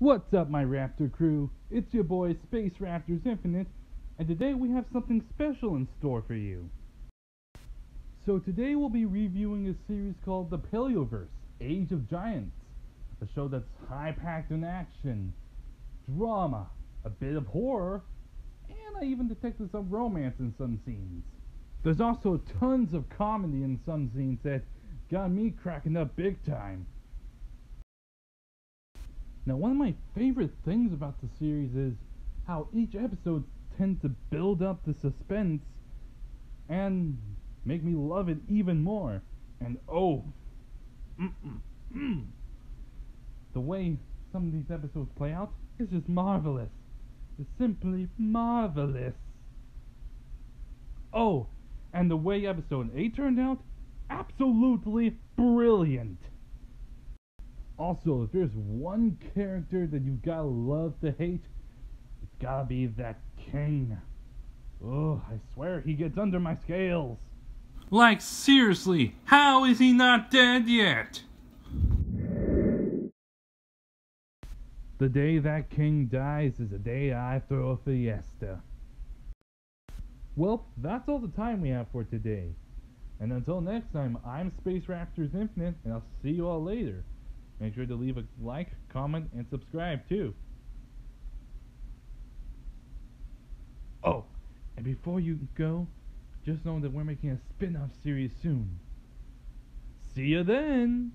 What's up, my Raptor crew? It's your boy Space Raptors Infinite, and today we have something special in store for you. So, today we'll be reviewing a series called The Paleoverse Age of Giants, a show that's high packed in action, drama, a bit of horror, and I even detected some romance in some scenes. There's also tons of comedy in some scenes that got me cracking up big time. Now, one of my favorite things about the series is how each episode tends to build up the suspense and make me love it even more. And oh, mm, mm, mm. the way some of these episodes play out is just marvelous. It's simply marvelous. Oh, and the way episode 8 turned out, absolutely brilliant. Also, if there's one character that you gotta love to hate, it's gotta be that king. Oh, I swear he gets under my scales. Like, seriously, how is he not dead yet? The day that king dies is the day I throw a fiesta. Well, that's all the time we have for today. And until next time, I'm Space Raptors Infinite, and I'll see you all later. Make sure to leave a like, comment, and subscribe too. Oh, and before you go, just know that we're making a spin off series soon. See you then!